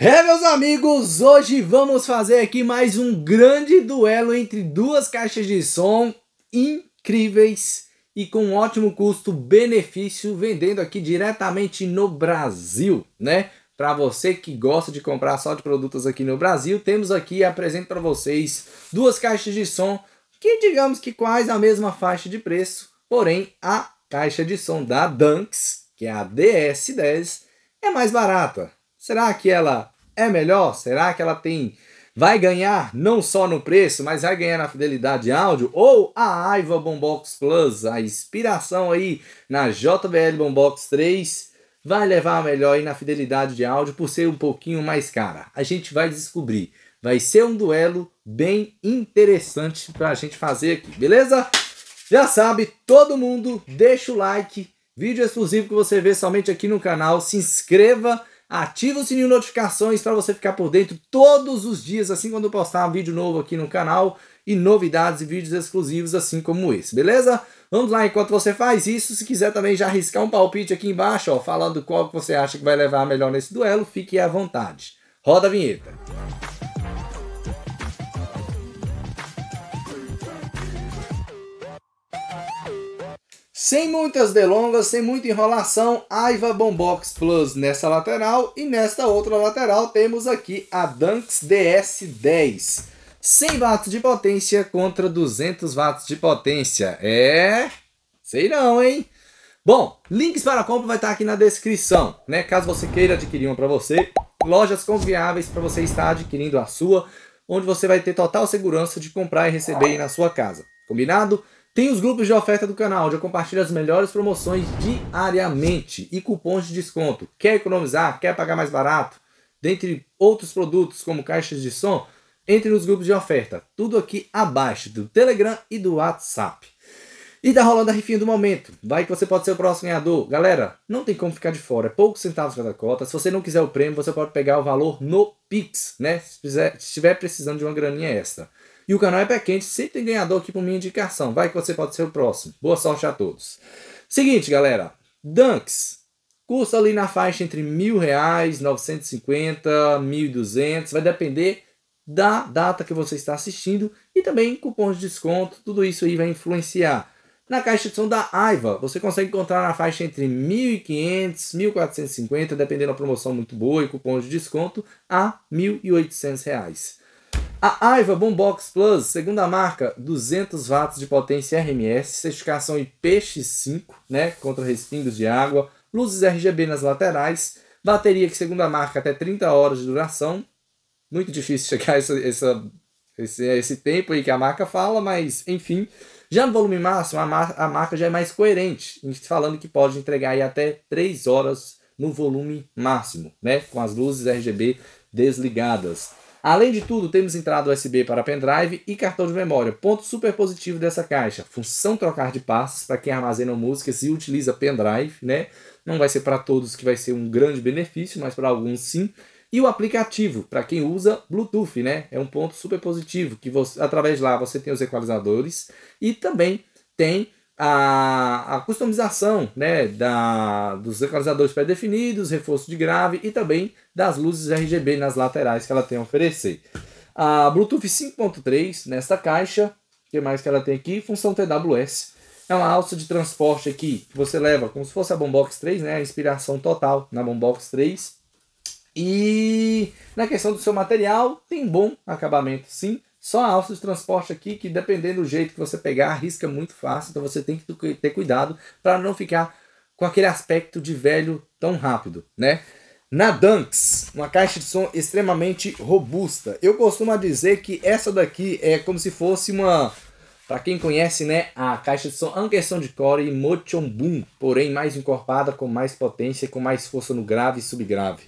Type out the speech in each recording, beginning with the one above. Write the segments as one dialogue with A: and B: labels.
A: É, meus amigos, hoje vamos fazer aqui mais um grande duelo entre duas caixas de som incríveis e com um ótimo custo-benefício, vendendo aqui diretamente no Brasil, né? Para você que gosta de comprar só de produtos aqui no Brasil, temos aqui, apresento para vocês, duas caixas de som que digamos que quase a mesma faixa de preço, porém a caixa de som da Dunks, que é a DS10, é mais barata. Será que ela é melhor? Será que ela tem vai ganhar não só no preço, mas vai ganhar na fidelidade áudio? Ou a Aiva Bombox Plus, a inspiração aí na JBL Bombox 3, vai levar a melhor aí na fidelidade de áudio por ser um pouquinho mais cara? A gente vai descobrir. Vai ser um duelo bem interessante para a gente fazer aqui, beleza? Já sabe, todo mundo deixa o like, vídeo exclusivo que você vê somente aqui no canal, se inscreva ativa o sininho de notificações para você ficar por dentro todos os dias, assim quando eu postar um vídeo novo aqui no canal e novidades e vídeos exclusivos assim como esse, beleza? Vamos lá, enquanto você faz isso, se quiser também já arriscar um palpite aqui embaixo, ó, falando qual que você acha que vai levar melhor nesse duelo, fique à vontade. Roda a vinheta. Sem muitas delongas, sem muita enrolação, Aiva Bombox Plus nessa lateral e nesta outra lateral temos aqui a Dunks DS10. 100 watts de potência contra 200 watts de potência. É... sei não, hein? Bom, links para compra vai estar aqui na descrição, né? Caso você queira adquirir uma para você, lojas confiáveis para você estar adquirindo a sua, onde você vai ter total segurança de comprar e receber aí na sua casa. Combinado? Tem os grupos de oferta do canal, onde eu compartilho as melhores promoções diariamente e cupons de desconto. Quer economizar? Quer pagar mais barato? Dentre outros produtos como caixas de som, entre nos grupos de oferta. Tudo aqui abaixo do Telegram e do WhatsApp. E tá rolando a rifinha do momento. Vai que você pode ser o próximo ganhador. Galera, não tem como ficar de fora. É poucos centavos cada cota. Se você não quiser o prêmio, você pode pegar o valor no Pix, né? Se, se estiver precisando de uma graninha extra. E o canal é pé quente, sempre tem ganhador aqui por minha indicação. Vai que você pode ser o próximo. Boa sorte a todos. Seguinte, galera. Dunks. Custa ali na faixa entre mil reais, 950, 1.200. Vai depender da data que você está assistindo e também cupons de desconto. Tudo isso aí vai influenciar. Na caixa de som da Aiva, você consegue encontrar na faixa entre 1.500 1.450, dependendo da promoção muito boa e cupons de desconto, a R$ 1.800. A Aiva Boombox Plus, segunda marca, 200 watts de potência RMS, certificação IPX5, né, contra respingos de água, luzes RGB nas laterais, bateria que segunda marca até 30 horas de duração. Muito difícil chegar a essa, essa, esse, esse tempo aí que a marca fala, mas enfim. Já no volume máximo, a, mar, a marca já é mais coerente, falando que pode entregar aí até 3 horas no volume máximo, né, com as luzes RGB desligadas. Além de tudo, temos entrada USB para pendrive e cartão de memória. Ponto super positivo dessa caixa: função trocar de passos para quem armazena músicas e utiliza pendrive, né? Não vai ser para todos que vai ser um grande benefício, mas para alguns sim. E o aplicativo, para quem usa Bluetooth, né? É um ponto super positivo, que você, através lá você tem os equalizadores e também tem a, a customização né, da, dos equalizadores pré-definidos, reforço de grave e também das luzes RGB nas laterais que ela tem a oferecer. A Bluetooth 5.3 nesta caixa, o que mais que ela tem aqui? Função TWS. É uma alça de transporte aqui que você leva como se fosse a Bombox 3, né? A inspiração total na Bombox 3. E na questão do seu material, tem bom acabamento sim. Só a alça de transporte aqui, que dependendo do jeito que você pegar, arrisca muito fácil. Então você tem que ter cuidado para não ficar com aquele aspecto de velho tão rápido, né? Na Dunks, uma caixa de som extremamente robusta. Eu costumo dizer que essa daqui é como se fosse uma, para quem conhece, né, a caixa de som Anderson de Core Motion Boom, porém mais encorpada, com mais potência, com mais força no grave e subgrave.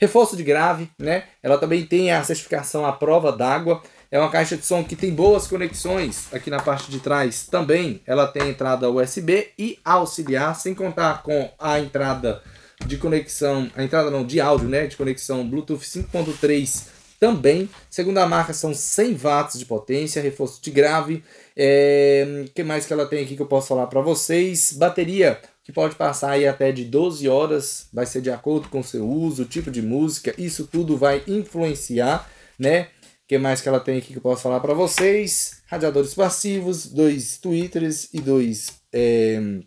A: Reforço de grave, né? Ela também tem a certificação à prova d'água é uma caixa de som que tem boas conexões aqui na parte de trás também. Ela tem entrada USB e auxiliar, sem contar com a entrada de conexão, a entrada não, de áudio, né, de conexão Bluetooth 5.3 também. Segundo a marca, são 100 watts de potência, reforço de grave. É, que mais que ela tem aqui que eu posso falar para vocês? Bateria que pode passar aí até de 12 horas, vai ser de acordo com o seu uso, tipo de música, isso tudo vai influenciar, né? Que mais que ela tem aqui que eu posso falar para vocês? Radiadores passivos, dois tweeters e dois é,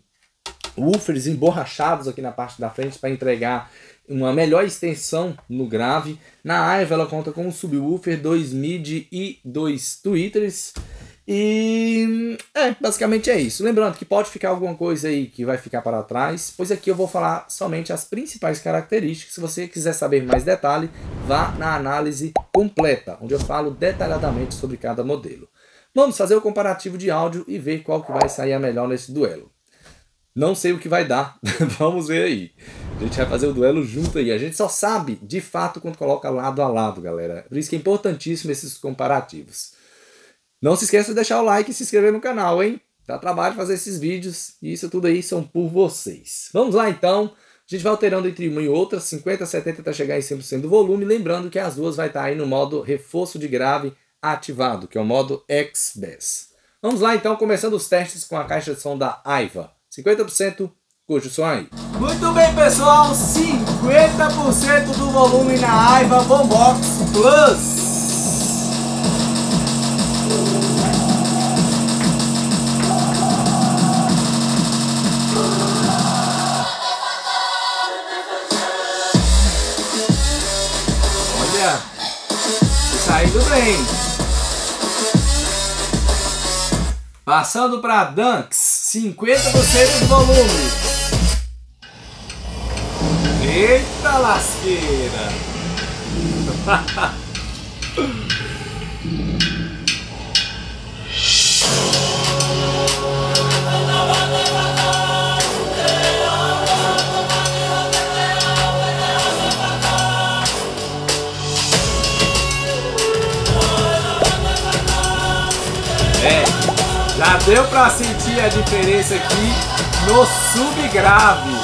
A: woofers emborrachados aqui na parte da frente para entregar uma melhor extensão no grave. Na Aiva ela conta com um subwoofer, dois mid e dois tweeters. E é, basicamente é isso. Lembrando que pode ficar alguma coisa aí que vai ficar para trás, pois aqui eu vou falar somente as principais características. Se você quiser saber mais detalhe, vá na análise completa, onde eu falo detalhadamente sobre cada modelo. Vamos fazer o comparativo de áudio e ver qual que vai sair a melhor nesse duelo. Não sei o que vai dar, vamos ver aí. A gente vai fazer o duelo junto aí. A gente só sabe, de fato, quando coloca lado a lado, galera. Por isso que é importantíssimo esses comparativos. Não se esqueça de deixar o like e se inscrever no canal, hein? Dá trabalho fazer esses vídeos e isso tudo aí são por vocês. Vamos lá então. A gente vai alterando entre uma e outra, 50, 70 até chegar em 100% do volume. Lembrando que as duas vai estar aí no modo reforço de grave ativado, que é o modo X-Bass. Vamos lá então, começando os testes com a caixa de som da Aiva. 50%, curte o som aí. Muito bem pessoal, 50% do volume na Aiva Boombox Plus. Saindo bem. Passando para Dunks, 50% do volume. Eita lasqueira! deu pra sentir a diferença aqui no subgrave.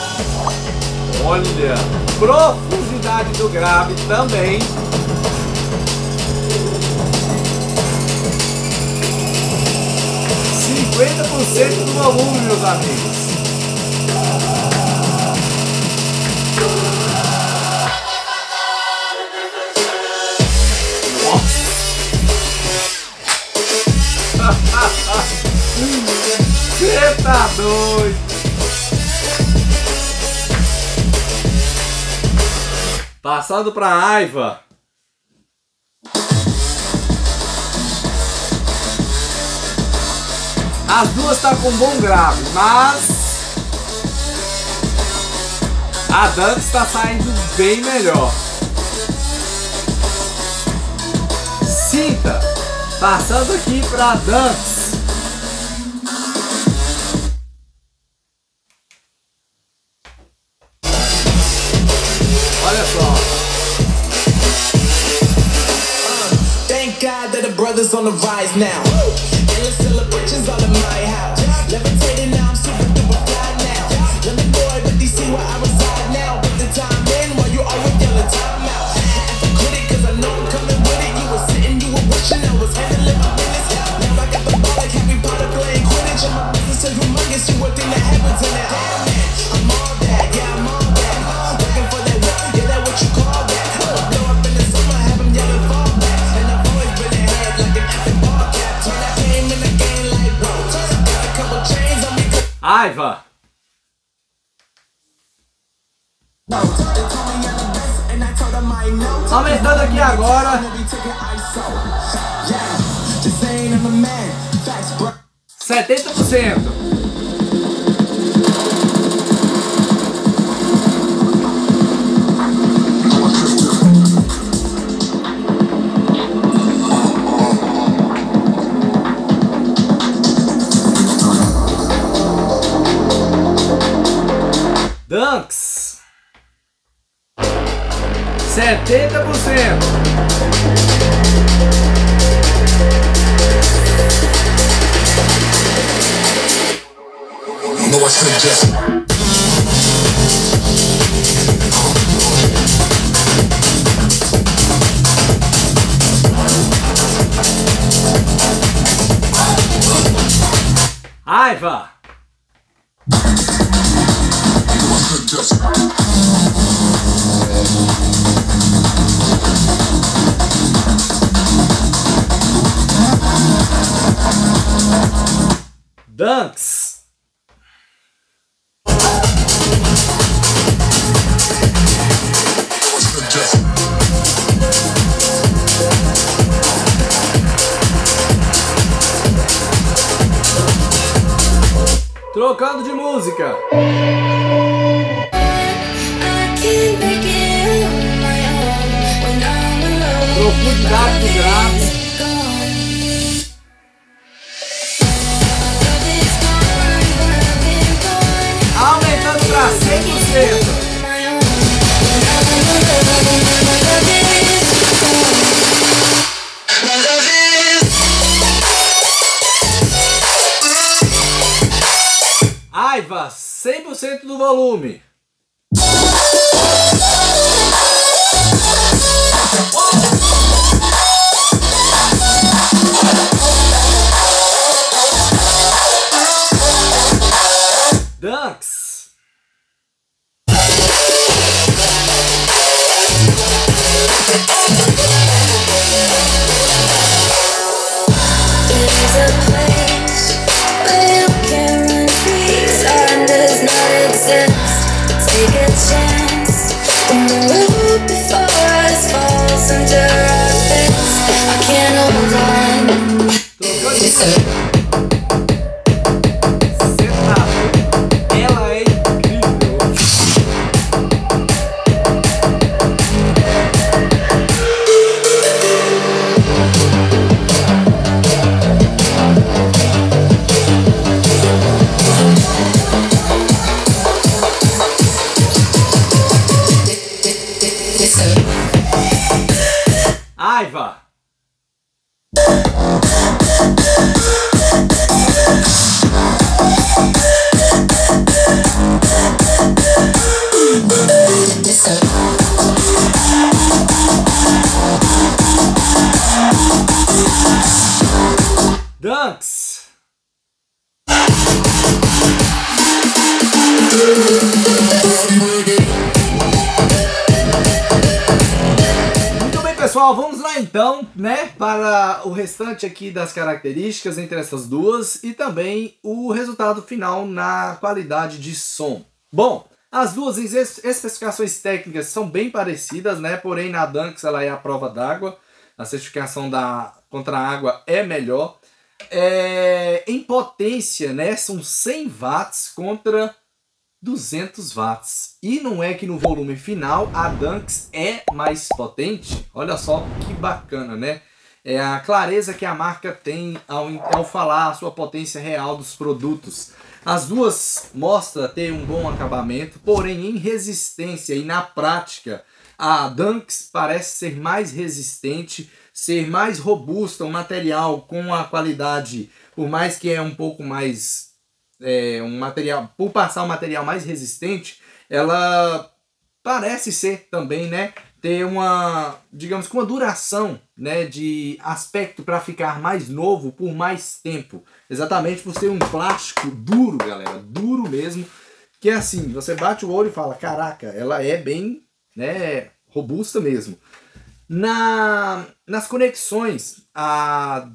A: Olha, profundidade do grave também. Cinquenta por cento do volume, meus amigos. Tá doido? Passando pra Aiva. As duas tá com bom grave, mas a Dante está saindo bem melhor. Sinta, passando aqui para Dante.
B: Brothers on the rise now.
A: Aqui agora. 70%. Dunks. 70%.
C: Iva.
A: Dunks. Trocando de música. Profundidade do grave. Aiva, 100% do volume. Dunks.
D: Take a
A: Aiva. Pessoal, vamos lá então, né, para o restante aqui das características entre essas duas e também o resultado final na qualidade de som. Bom, as duas es- especificações técnicas são bem parecidas, né, porém na Dunks ela é a prova d'água, a certificação da contra a água é melhor. É, em potência, né, são 100 watts contra 200 watts. E não é que no volume final a Dunks é mais potente? Olha só que bacana, né? É a clareza que a marca tem ao, ao falar a sua potência real dos produtos. As duas mostram ter um bom acabamento, porém em resistência e na prática a Dunks parece ser mais resistente, ser mais robusta, um material com a qualidade, por mais que é um pouco mais é, um material, por passar um material mais resistente, ela parece ser também, né, ter uma, digamos, com uma duração, né, de aspecto para ficar mais novo por mais tempo. Exatamente por ser um plástico duro, galera, duro mesmo, que é assim, você bate o olho e fala, caraca, ela é bem, né, robusta mesmo. Na, nas conexões, a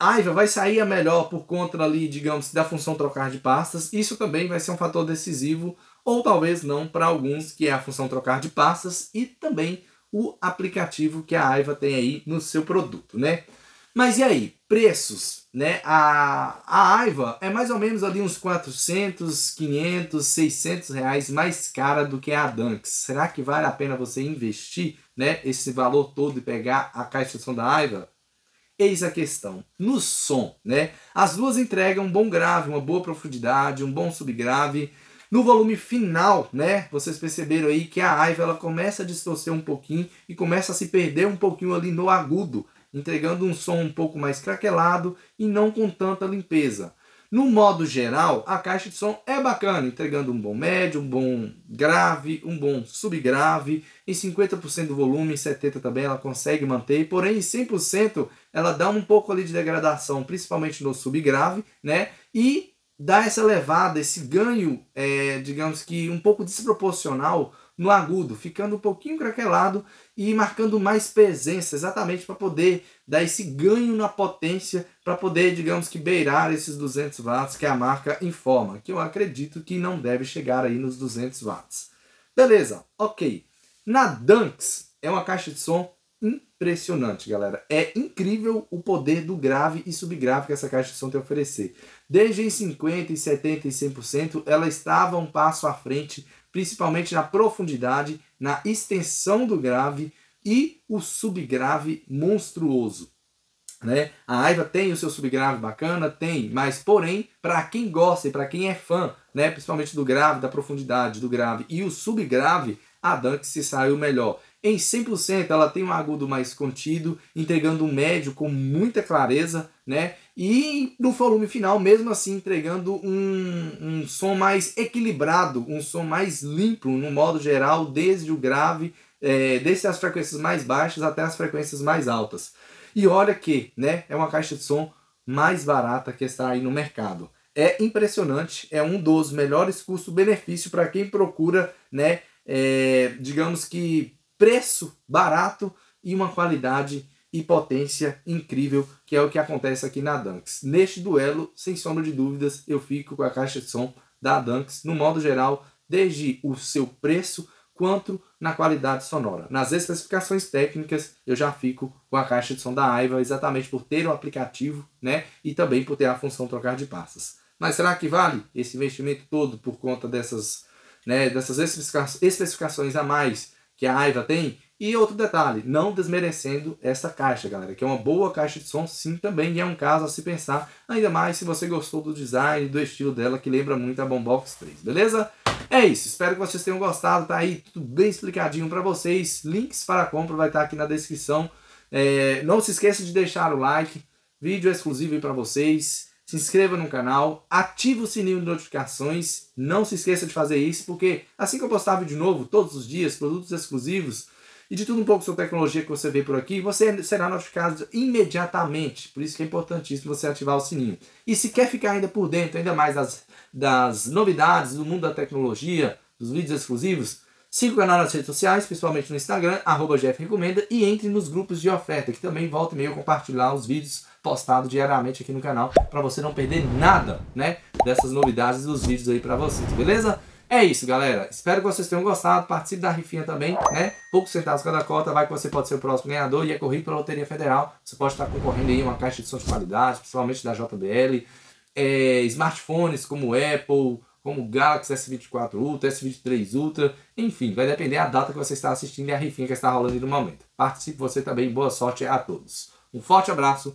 A: Aiva vai sair a melhor por conta ali, digamos, da função trocar de pastas. Isso também vai ser um fator decisivo, ou talvez não para alguns, que é a função trocar de pastas e também o aplicativo que a Aiva tem aí no seu produto, né? Mas e aí, preços, né? A, a Aiva é mais ou menos ali uns 400, 500, 600 reais mais cara do que a Dunks. Será que vale a pena você investir, né, esse valor todo e pegar a caixa de som da Aiva? Eis a questão. No som, né? As duas entregam um bom grave, uma boa profundidade, um bom subgrave. No volume final, né? Vocês perceberam aí que a Aiva ela começa a distorcer um pouquinho e começa a se perder um pouquinho ali no agudo, entregando um som um pouco mais craquelado e não com tanta limpeza. No modo geral, a caixa de som é bacana, entregando um bom médio, um bom grave, um bom subgrave. Em 50% do volume, em 70% também ela consegue manter, porém em 100% ela dá um pouco ali de degradação, principalmente no subgrave, né? E dá essa levada, esse ganho, é, digamos que um pouco desproporcional no agudo, ficando um pouquinho craquelado e marcando mais presença, exatamente para poder dar esse ganho na potência, para poder, digamos que, beirar esses 200 watts que a marca informa, que eu acredito que não deve chegar aí nos 200 watts. Beleza, ok. Na Dunks é uma caixa de som impressionante, galera. É incrível o poder do grave e subgrave que essa caixa de som tem a oferecer. Desde em 50, 70 e 100%, ela estava um passo à frente, principalmente na profundidade, na extensão do grave e o subgrave monstruoso. Né? A Aiva tem o seu subgrave bacana, tem, mas porém, para quem gosta e para quem é fã, né, principalmente do grave, da profundidade do grave e o subgrave, a Dunk se saiu melhor. Em 100% ela tem um agudo mais contido, entregando um médio com muita clareza, né? E no volume final, mesmo assim, entregando um, um som mais equilibrado, um som mais limpo, no modo geral, desde o grave, é, desde as frequências mais baixas até as frequências mais altas. E olha que, né, é uma caixa de som mais barata que está aí no mercado. É impressionante, é um dos melhores custo-benefício para quem procura, né, é, digamos que preço barato e uma qualidade e potência incrível, que é o que acontece aqui na Dunks. Neste duelo, sem sombra de dúvidas, eu fico com a caixa de som da Dunks, no modo geral, desde o seu preço quanto na qualidade sonora. Nas especificações técnicas, eu já fico com a caixa de som da Aiva, exatamente por ter o aplicativo, né, e também por ter a função trocar de pastas. Mas será que vale esse investimento todo por conta dessas, né, dessas especificações a mais que a Aiva tem. E outro detalhe, não desmerecendo essa caixa, galera, que é uma boa caixa de som sim também, e é um caso a se pensar, ainda mais se você gostou do design, do estilo dela, que lembra muito a Boombox 3, beleza? É isso, espero que vocês tenham gostado, tá aí tudo bem explicadinho para vocês, links para compra vai estar aqui na descrição, é, não se esqueça de deixar o like, vídeo exclusivo aí para vocês, se inscreva no canal, ative o sininho de notificações, não se esqueça de fazer isso, porque assim que eu postar vídeo novo, todos os dias, produtos exclusivos e de tudo um pouco sobre tecnologia que você vê por aqui, você será notificado imediatamente, por isso que é importantíssimo você ativar o sininho. E se quer ficar ainda por dentro, ainda mais das, das novidades do mundo da tecnologia, dos vídeos exclusivos, siga o canal nas redes sociais, principalmente no Instagram, arroba Jeff Recomenda, e entre nos grupos de oferta, que também volta e meio compartilhar os vídeos postado diariamente aqui no canal para você não perder nada, né, dessas novidades dos vídeos aí para vocês, beleza? É isso, galera. Espero que vocês tenham gostado. Participe da rifinha também, né? Poucos centavos cada cota. Vai que você pode ser o próximo ganhador. E é corrido pela Loteria Federal. Você pode estar concorrendo aí uma caixa de som de qualidade, principalmente da JBL. É, smartphones como Apple, como Galaxy S24 Ultra, S23 Ultra. Enfim, vai depender da data que você está assistindo e a rifinha que está rolando no momento. Participe você também. Boa sorte a todos. Um forte abraço